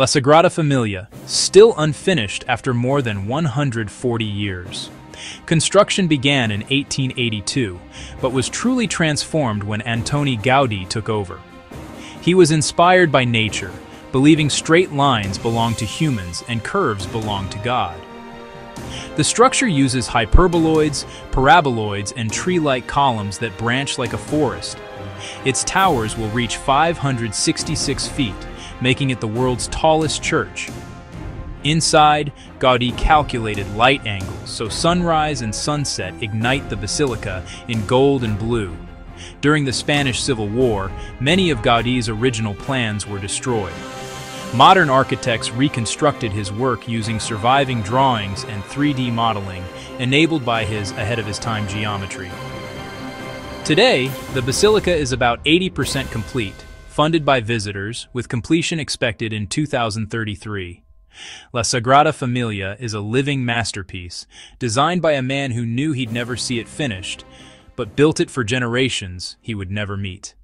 La Sagrada Familia, still unfinished after more than 140 years. Construction began in 1882, but was truly transformed when Antoni Gaudi took over. He was inspired by nature, believing straight lines belong to humans and curves belong to God. The structure uses hyperboloids, paraboloids, and tree-like columns that branch like a forest. Its towers will reach 566 feet, making it the world's tallest church. Inside, Gaudi calculated light angles so sunrise and sunset ignite the basilica in gold and blue. During the Spanish Civil War, many of Gaudi's original plans were destroyed. Modern architects reconstructed his work using surviving drawings and 3D modeling, enabled by his ahead-of-his-time geometry. Today, the basilica is about 80% complete, funded by visitors, with completion expected in 2033. La Sagrada Familia is a living masterpiece, designed by a man who knew he'd never see it finished, but built it for generations he would never meet.